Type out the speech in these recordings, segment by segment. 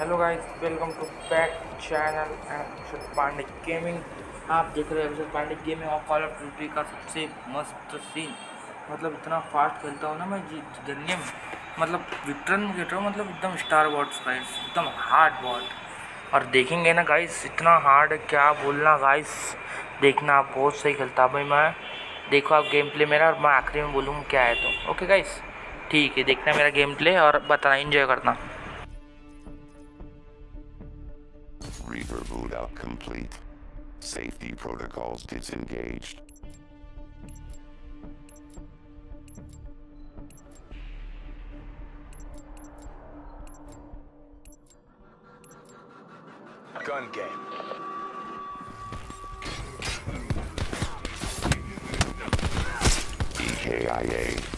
Hello guys welcome to back channel Abhishek Pandey gaming आप देख रहे हैं अभिषेक पांडे गेमिंग और कॉल ऑफ़ ड्यूटी का सबसे मस्त सीन मतलब इतना फास्ट खेलता हूँ ना मैं गन्ने में। मतलब विक्टरन में खेल रहा हूँ मतलब एकदम स्टार वॉर्ड्स गाइस एकदम हार्ड वॉर्ड और देखेंगे ना गाइस इतना हार्ड क्या बोलना गाइस देखना आप बहुत सही खेलता भाई मैं। देखो आप गेम प्ले मेरा और मैं आखिरी में बोलूँगा क्या है तो। ओके गाइस ठीक है, देखना मेरा गेम प्ले और बताना इंजॉय करना। Reaper boot out complete. Safety protocols disengaged. Gun game. EKIA.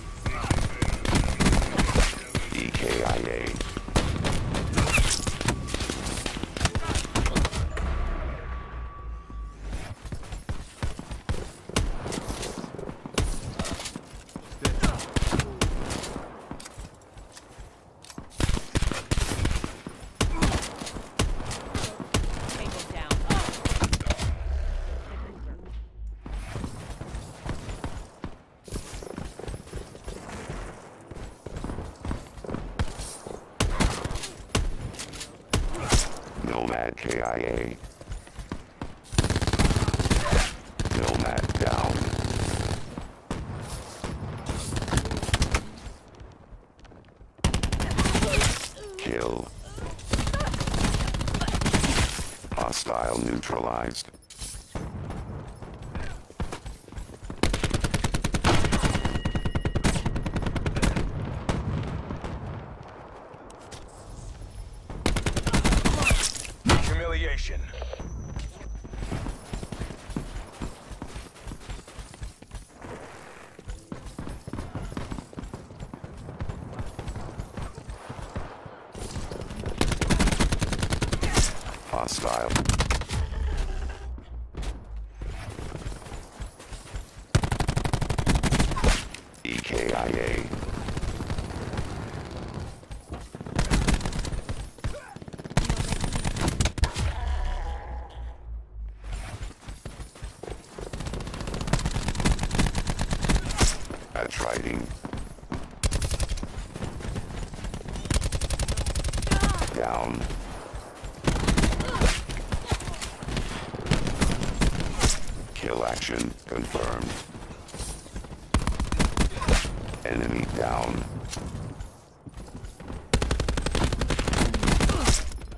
Tango down. Nomad KIA. Nomad down. Kill. Hostile neutralized. Humiliation. Hostile. EKIA. Writing. Down. Kill action confirmed. Enemy down.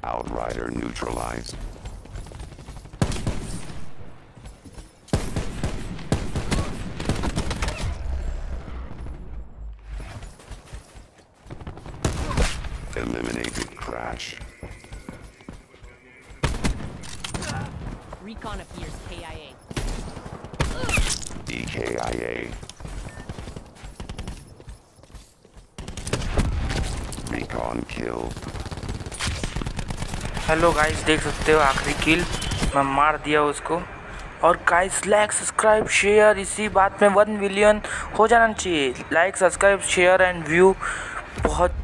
Outrider neutralized. Eliminated crash. Recon appears KIA. EKIA. Recon kill. Hello guys देख सकते हो आखिरी किल मैं मार दिया उसको और guys like subscribe share इसी बात में वन मिलियन हो जाना चाहिए like subscribe share and view बहुत